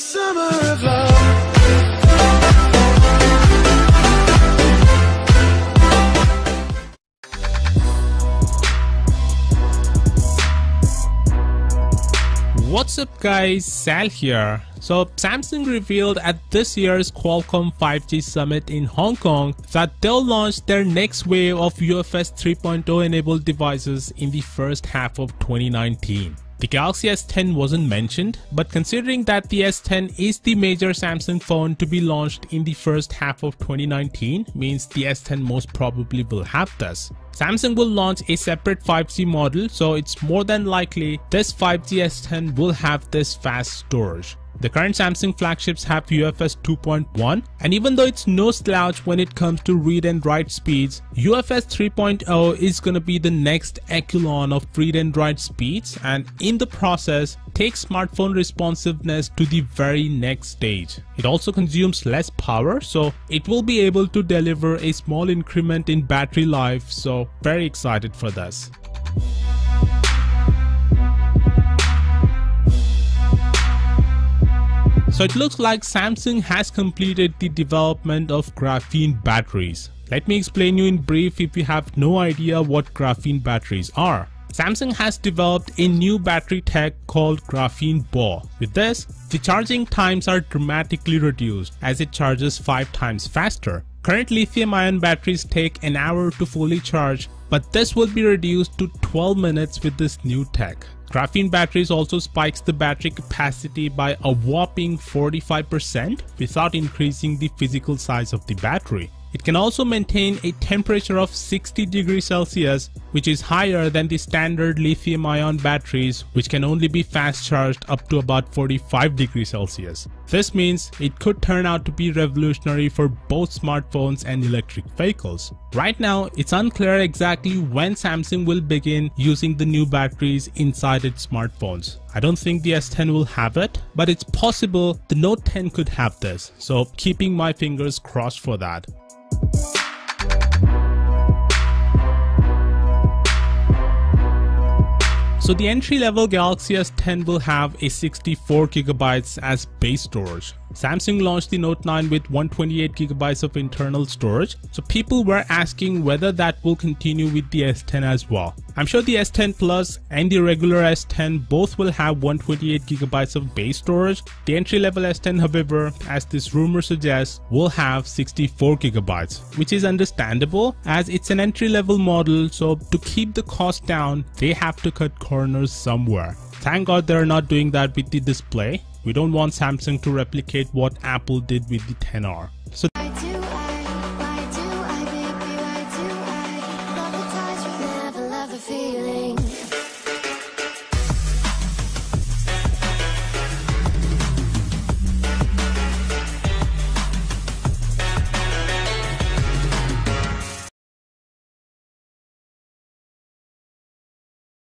summer of love. What's up guys, Sal here. So Samsung revealed at this year's Qualcomm 5G Summit in Hong Kong that they'll launch their next wave of UFS 3.0 enabled devices in the first half of 2019. The Galaxy S10 wasn't mentioned, but considering that the S10 is the major Samsung phone to be launched in the first half of 2019 means the S10 most probably will have this. Samsung will launch a separate 5G model, so it's more than likely this 5G S10 will have this fast storage. The current Samsung flagships have UFS 2.1 and even though it's no slouch when it comes to read and write speeds, UFS 3.0 is gonna be the next echelon of read and write speeds and in the process takes smartphone responsiveness to the very next stage. It also consumes less power so it will be able to deliver a small increment in battery life so very excited for this. So it looks like Samsung has completed the development of graphene batteries. Let me explain you in brief if you have no idea what graphene batteries are. Samsung has developed a new battery tech called Graphene ball. With this, the charging times are dramatically reduced as it charges 5 times faster. Current lithium ion batteries take an hour to fully charge, but this will be reduced to 12 minutes with this new tech. Graphene batteries also spikes the battery capacity by a whopping 45% without increasing the physical size of the battery. It can also maintain a temperature of 60 degrees Celsius, which is higher than the standard lithium ion batteries, which can only be fast charged up to about 45 degrees Celsius. This means it could turn out to be revolutionary for both smartphones and electric vehicles. Right now, it's unclear exactly when Samsung will begin using the new batteries inside its smartphones. I don't think the S10 will have it, but it's possible the Note 10 could have this, so keeping my fingers crossed for that. So the entry level Galaxy S10 will have a 64GB as base storage. Samsung launched the Note 9 with 128GB of internal storage, so people were asking whether that will continue with the S10 as well. I'm sure the S10 Plus and the regular S10 both will have 128GB of base storage. The entry level S10 however, as this rumor suggests, will have 64GB, which is understandable as it's an entry level model so to keep the cost down, they have to cut corners somewhere. Thank god they're not doing that with the display. We don't want Samsung to replicate what Apple did with the 10R. So